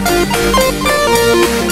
Música